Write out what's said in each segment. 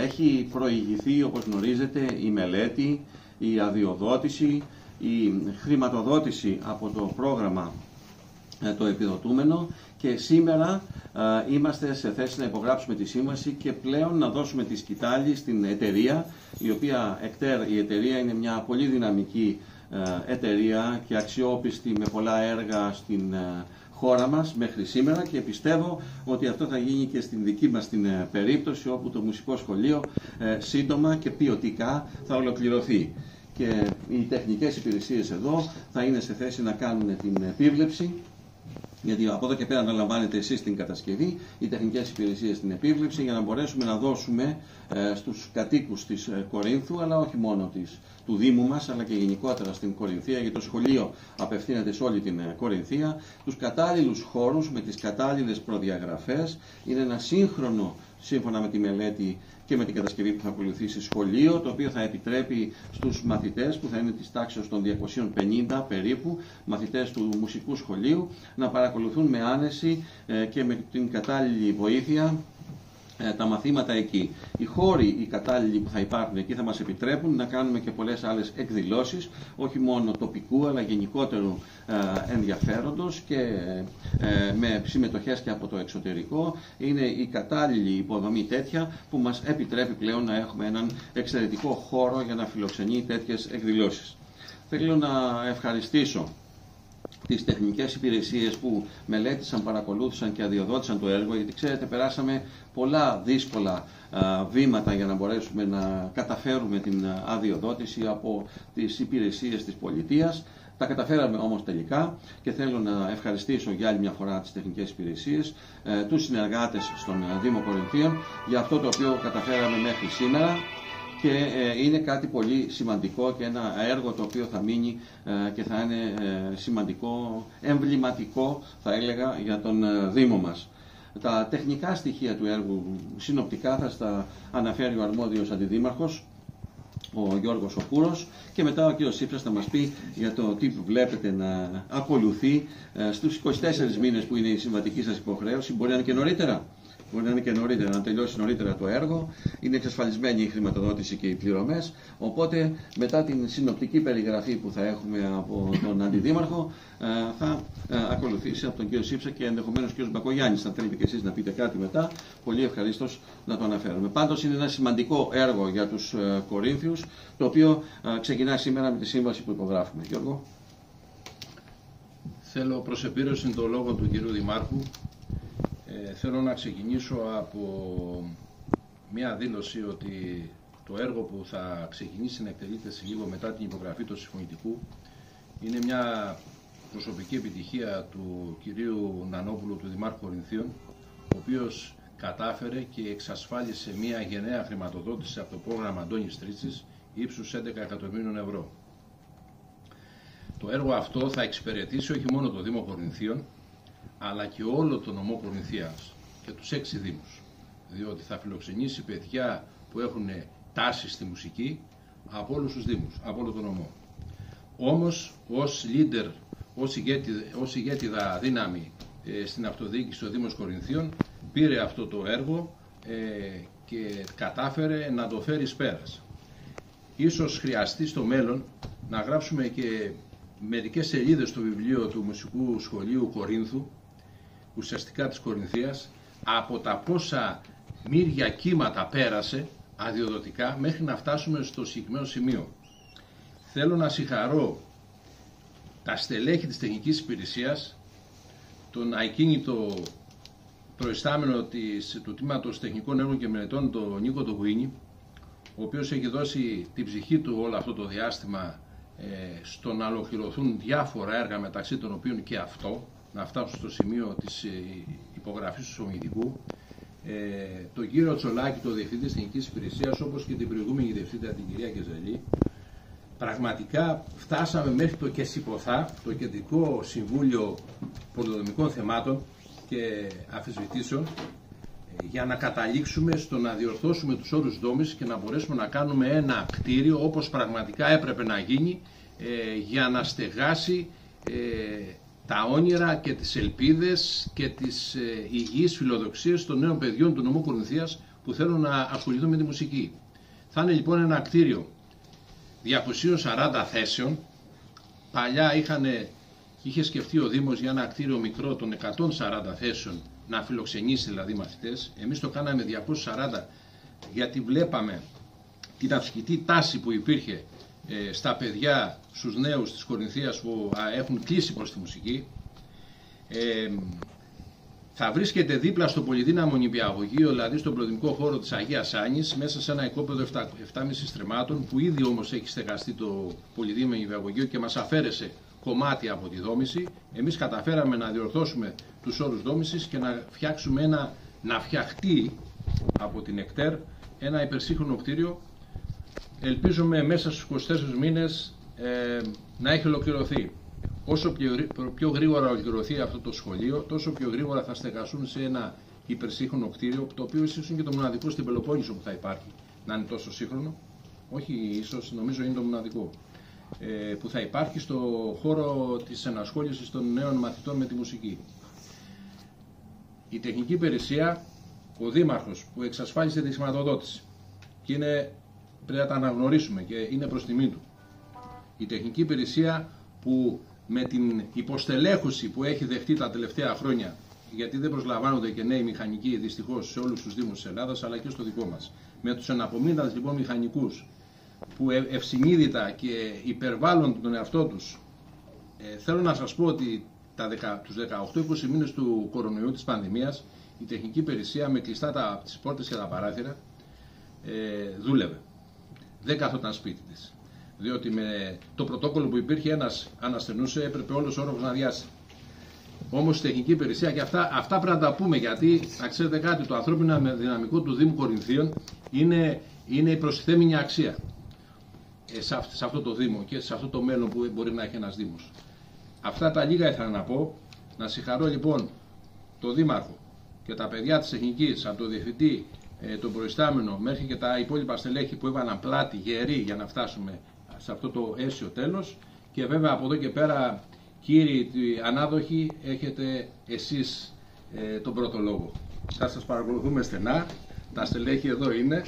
έχει προηγηθεί, όπως γνωρίζετε, η μελέτη, η αδειοδότηση, η χρηματοδότηση από το πρόγραμμα ε, το επιδοτούμενο και σήμερα ε, είμαστε σε θέση να υπογράψουμε τη σύμβαση και πλέον να δώσουμε τη σκητάλη στην εταιρεία, η οποία εκτέρ, η εταιρεία είναι μια πολύ δυναμική ε, εταιρεία και αξιόπιστη με πολλά έργα στην χώρα μας μέχρι σήμερα και πιστεύω ότι αυτό θα γίνει και στην δική μας την περίπτωση όπου το μουσικό σχολείο σύντομα και ποιοτικά θα ολοκληρωθεί. Και οι τεχνικές υπηρεσίες εδώ θα είναι σε θέση να κάνουν την επίβλεψη γιατί από εδώ και πέρα αναλαμβάνετε εσείς την κατασκευή, οι τεχνικές υπηρεσίες την επίβλεψη για να μπορέσουμε να δώσουμε ε, στους κατοίκους της ε, Κορίνθου, αλλά όχι μόνο της, του Δήμου μας, αλλά και γενικότερα στην Κορινθία, γιατί το σχολείο απευθύνεται σε όλη την ε, Κορινθία, τους κατάλληλους χώρους με τις κατάλληλες προδιαγραφές, είναι ένα σύγχρονο σύμφωνα με τη μελέτη και με την κατασκευή που θα ακολουθήσει σχολείο, το οποίο θα επιτρέπει στους μαθητές που θα είναι της τάξης των 250 περίπου, μαθητές του μουσικού σχολείου, να παρακολουθούν με άνεση ε, και με την κατάλληλη βοήθεια ε, τα μαθήματα εκεί. Οι χώροι οι κατάλληλοι που θα υπάρχουν εκεί θα μας επιτρέπουν να κάνουμε και πολλές άλλες εκδηλώσεις, όχι μόνο τοπικού αλλά γενικότερου ε, ενδιαφέροντος και ε, με συμμετοχές και από το εξωτερικό. Είναι η κατάλληλη υποδομή τέτοια που μας επιτρέπει πλέον να έχουμε έναν εξαιρετικό χώρο για να φιλοξενεί τέτοιες εκδηλώσεις. Θέλω να ευχαριστήσω τις τεχνικές υπηρεσίες που μελέτησαν, παρακολούθησαν και αδειοδότησαν το έργο, γιατί ξέρετε περάσαμε πολλά δύσκολα βήματα για να μπορέσουμε να καταφέρουμε την αδειοδότηση από τις υπηρεσίες της πολιτείας. Τα καταφέραμε όμως τελικά και θέλω να ευχαριστήσω για άλλη μια φορά τις τεχνικές υπηρεσίες, ε, τους συνεργάτες στον Δήμο Κορινθίων για αυτό το οποίο καταφέραμε μέχρι σήμερα και ε, είναι κάτι πολύ σημαντικό και ένα έργο το οποίο θα μείνει ε, και θα είναι ε, σημαντικό, εμβληματικό θα έλεγα για τον Δήμο μας. Τα τεχνικά στοιχεία του έργου συνοπτικά θα στα αναφέρει ο αρμόδιος αντιδήμαρχος, ο Γιώργος Οπούρος και μετά ο κύριος Σύψας θα μας πει για το τι βλέπετε να ακολουθεί στους 24 μήνες που είναι η συμβατική σας υποχρέωση, μπορεί να είναι και νωρίτερα μπορεί να είναι και νωρίτερα, να τελειώσει νωρίτερα το έργο. Είναι εξασφαλισμένη η χρηματοδότηση και οι πληρωμές. Οπότε μετά την συνοπτική περιγραφή που θα έχουμε από τον Αντιδήμαρχο, ε, θα ε, ακολουθήσει από τον κύριο Σύψα και ενδεχομένως ο κύριος Μπακογιάννης. Θα θέλετε και εσείς να πείτε κάτι μετά, πολύ ευχαρίστως να το αναφέρουμε. Πάντως είναι ένα σημαντικό έργο για τους ε, Κορίνθιους, το οποίο ξεκινά σήμερα με τη σύμβαση που υπογράφουμε. Γιώργο. Θέλω προς επίρρωση το λόγο του κυρίου Δημάρχου ε, θέλω να ξεκινήσω από μια δήλωση ότι το έργο που θα ξεκινήσει να εκτελείται σε λίγο μετά την υπογραφή του συμφωνητικού είναι μια προσωπική επιτυχία του κυρίου Νανόπουλου του Δημάρχου Κορινθίων ο οποίος κατάφερε και εξασφάλισε μια γενναία χρηματοδότηση από το πρόγραμμα Αντώνης Στρίτσης ύψους 11 εκατομμύριων ευρώ. Το έργο αυτό θα εξυπηρετήσει όχι μόνο το Δήμο Κορινθίων αλλά και όλο το νομό Κορινθίας και τους έξι δήμους διότι θα φιλοξενήσει παιδιά που έχουν τάση στη μουσική από όλους τους δήμους, από όλο το νομό. Όμως ως leader, ως, ηγέτη, ως ηγέτιδα δύναμη ε, στην αυτοδιοίκηση του Δήμος Κορινθίων πήρε αυτό το έργο ε, και κατάφερε να το φέρει πέρας. Ίσως χρειαστεί στο μέλλον να γράψουμε και μερικές σελίδες στο βιβλίο του Μουσικού Σχολείου Κορίνθου ουσιαστικά της Κορινθίας από τα πόσα μύρια κύματα πέρασε αδειοδοτικά μέχρι να φτάσουμε στο συγκεκριμένο σημείο. Θέλω να συγχαρώ τα στελέχη της τεχνικής υπηρεσίας, τον ακίνητο προϊστάμενο της, του Τμήματος Τεχνικών Έργων και Μελετών, τον Νίκο Τογουίνη, ο οποίος έχει δώσει την ψυχή του όλο αυτό το διάστημα ε, στο να ολοκληρωθούν διάφορα έργα μεταξύ των οποίων και αυτό, να φτάσουν στο σημείο της ε, υπογραφής του Σομιδικού, ε, τον κύριο Τσολάκη, το Διευθυντή της Εθνικής Υπηρεσίας, όπως και την προηγούμενη Διευθύντρια, την κυρία Κεζελή, πραγματικά φτάσαμε μέχρι το ΚΕΣΥΠΟΘΑ, το Κεντρικό Συμβούλιο Πολυδομικών Θεμάτων και Αφισβητήσεων, ε, για να καταλήξουμε στο να διορθώσουμε τους όρους δόμης και να μπορέσουμε να κάνουμε ένα κτίριο όπως πραγματικά έπρεπε να γίνει ε, για να στεγάσει ε, τα όνειρα και τις ελπίδες και τις ε, υγιείς φιλοδοξίες των νέων παιδιών του νομού Κορινθίας που θέλουν να ασχοληθούν με τη μουσική. Θα είναι λοιπόν ένα κτίριο 240 θέσεων. Παλιά είχαν, είχε σκεφτεί ο Δήμος για ένα κτίριο μικρό των 140 θέσεων να φιλοξενήσει δηλαδή μαθητές. Εμείς το κάναμε 240 γιατί βλέπαμε την αυσχητή τάση που υπήρχε ε, στα παιδιά, στους νέους της Κορινθίας που έχουν κλείσει προς τη μουσική. Ε, θα βρίσκεται δίπλα στο πολυδύναμο νηπιαγωγείο, δηλαδή στον προδημικό χώρο της Αγίας Άνης, μέσα σε ένα οικόπεδο 7,5 στρεμάτων, που ήδη όμως έχει στεγαστεί το πολυδύναμο νηπιαγωγείο και μας αφαίρεσε κομμάτι από τη δόμηση. Εμείς καταφέραμε να διορθώσουμε τους όρους δόμησης και να φτιάξουμε ένα, να φτιαχτεί από την ΕΚΤΕΡ ένα υπερσύγχρονο κτίριο. Ελπίζουμε μέσα στους 24 μήνες ε, να έχει ολοκληρωθεί. Όσο πιο γρήγορα ολοκληρωθεί αυτό το σχολείο, τόσο πιο γρήγορα θα στεγαστούν σε ένα υπερσύγχρονο κτίριο, το οποίο ίσως είναι και το μοναδικό στην Πελοπόννησο που θα υπάρχει, να είναι τόσο σύγχρονο. Όχι, ίσως νομίζω είναι το μοναδικό. Ε, που θα υπάρχει στο χώρο της ενασχόλησης των νέων μαθητών με τη μουσική. Η τεχνική υπηρεσία, ο Δήμαρχος που εξασφάλισε τη χρηματοδότηση και είναι, πρέπει να τα αναγνωρίσουμε και είναι προς τιμή του. Η τεχνική υπηρεσία που με την υποστελέχωση που έχει δεχτεί τα τελευταία χρόνια, γιατί δεν προσλαμβάνονται και νέοι μηχανικοί δυστυχώς σε όλους τους Δήμους της Ελλάδας αλλά και στο δικό μας. Με τους εναπομείναντε λοιπόν μηχανικούς που ευσυνείδητα και υπερβάλλουν τον εαυτό τους, ε, θέλω να σας πω ότι τα τους 18-20 μήνες του κορονοϊού της πανδημίας η τεχνική υπηρεσία με κλειστά τα, τις πόρτες και τα παράθυρα ε, δούλευε. Δεν καθόταν σπίτι της διότι με το πρωτόκολλο που υπήρχε ένας ανασθενούσε έπρεπε όλος ο όροφος να διάσει. Όμως η τεχνική υπηρεσία και αυτά, αυτά πρέπει να τα πούμε γιατί να ξέρετε κάτι, το ανθρώπινο δυναμικό του Δήμου Κορινθίων είναι, είναι η προσθέμενη αξία ε, σε, σε αυτό το Δήμο και σε αυτό το μέλλον που μπορεί να έχει ένας Δήμος. Αυτά τα λίγα ήθελα να πω. Να συγχαρώ λοιπόν τον Δήμαρχο και τα παιδιά της τεχνικής, από το Διευθυντή, ε, τον προϊστάμενο, μέχρι και τα υπόλοιπα στελέχη που έβαλαν πλάτη γεροί για να φτάσουμε σε αυτό το αίσιο τέλος και βέβαια από εδώ και πέρα κύριοι ανάδοχοι έχετε εσείς ε, τον πρώτο λόγο. Θα σας παρακολουθούμε στενά, τα στελέχη εδώ είναι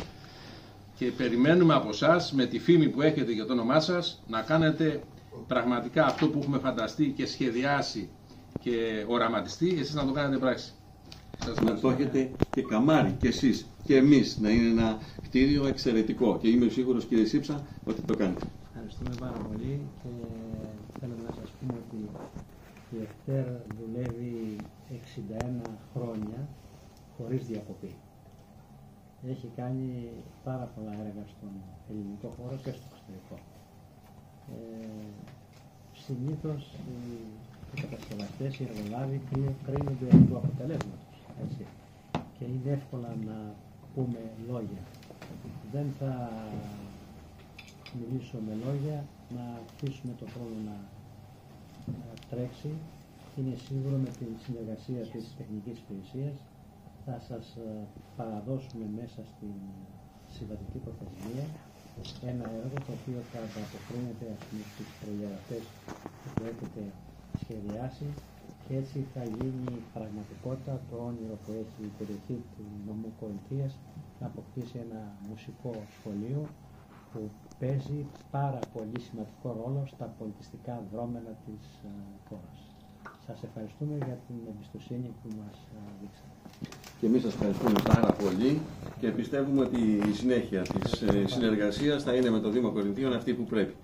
και περιμένουμε από εσά με τη φήμη που έχετε για το όνομά σας να κάνετε πραγματικά αυτό που έχουμε φανταστεί και σχεδιάσει και οραματιστεί, εσείς να το κάνετε πράξη. να το έχετε και καμάρι και εσείς και εμείς να είναι ένα κτίριο εξαιρετικό και είμαι σίγουρος κύριε Σύψα ότι το κάνετε. Ευχαριστούμε πάρα πολύ και θέλουμε να σας πούμε ότι η ΕΦΤΕΡ δουλεύει 61 χρόνια χωρίς διακοπή. Έχει κάνει πάρα πολλά έργα στον ελληνικό χώρο και στο εξωτερικό. Ε, Συνήθως οι κατασκευαστές, οι εργολάβοι κρίνονται από το αποτελέσμα του. Και είναι εύκολα να πούμε λόγια. Δεν θα μιλήσω με λόγια, να αφήσουμε το χρόνο να, τρέξει. Είναι σίγουρο με την συνεργασία της τεχνικής υπηρεσίας θα σας ε, παραδώσουμε μέσα στην συμβατική προθεσμία ένα έργο το οποίο θα ανταποκρίνεται στις προδιαγραφές που έχετε σχεδιάσει και έτσι θα γίνει πραγματικότητα το όνειρο που έχει η περιοχή του νομού Κορινθίας να αποκτήσει ένα μουσικό σχολείο που παίζει πάρα πολύ σημαντικό ρόλο στα πολιτιστικά δρόμενα της ε, χώρας. Σας ευχαριστούμε για την εμπιστοσύνη που μας ε, δείξατε. Και εμείς σας ευχαριστούμε πάρα πολύ και πιστεύουμε ότι η συνέχεια της ε, συνεργασίας θα είναι με το Δήμο Κορινθίων αυτή που πρέπει.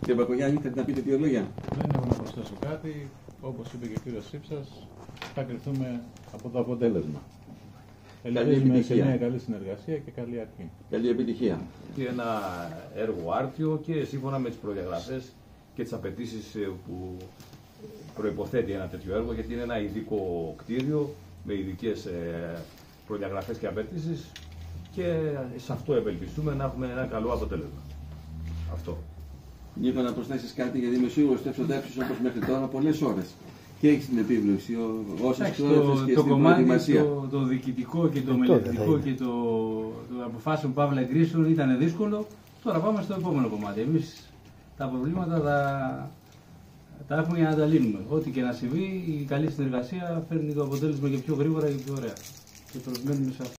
Κύριε Μπακογιάννη, θέλετε να πείτε δύο λόγια; Δεν έχω να προσθέσω κάτι. Όπως είπε και ο κύριος Σύψας, θα κρυφθούμε από το αποτέλεσμα. Ελπίζουμε σε μια καλή συνεργασία και καλή αρχή. Καλή επιτυχία. Και ένα έργο άρτιο και σύμφωνα με τις προδιαγραφές και τις απαιτήσεις ε, που προϋποθέτει ένα τέτοιο έργο, γιατί είναι ένα ειδικό κτίριο με ειδικές ε, προδιαγραφές και απαιτήσεις και σε αυτό ευελπιστούμε να έχουμε ένα καλό αποτέλεσμα. Αυτό. Νίκο, να προσθέσεις κάτι, γιατί είμαι σίγουρος ότι θα όπως μέχρι τώρα πολλές ώρες και έχεις την επίβλεψη όσες το, και το κομμάτι το, το διοικητικό και το μελετητικό και το, το αποφάσεων Παύλα εγκρίσεων ήταν δύσκολο. Τώρα πάμε στο επόμενο κομμάτι. Εμείς τα προβλήματα τα, τα έχουμε για να τα λύνουμε. Ό,τι και να συμβεί, η καλή συνεργασία φέρνει το αποτέλεσμα και πιο γρήγορα και πιο ωραία. Και προσμένουμε σε αυτό.